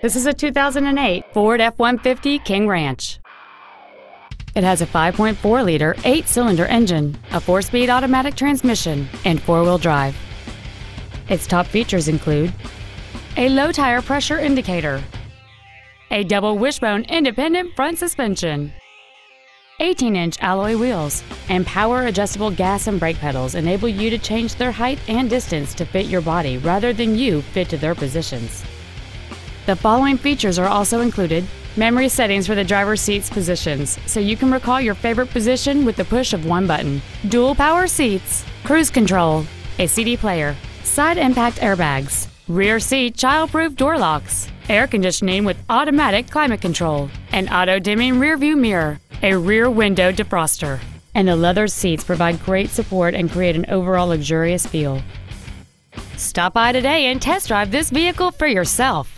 This is a 2008 Ford F-150 King Ranch. It has a 5.4 liter, 8 cylinder engine, a 4 speed automatic transmission, and 4 wheel drive. Its top features include a low tire pressure indicator, a double wishbone independent front suspension, 18 inch alloy wheels, and power adjustable gas and brake pedals enable you to change their height and distance to fit your body rather than you fit to their positions. The following features are also included memory settings for the driver's seat's positions, so you can recall your favorite position with the push of one button, dual power seats, cruise control, a CD player, side impact airbags, rear seat child-proof door locks, air conditioning with automatic climate control, an auto-dimming rearview mirror, a rear window defroster, and the leather seats provide great support and create an overall luxurious feel. Stop by today and test drive this vehicle for yourself.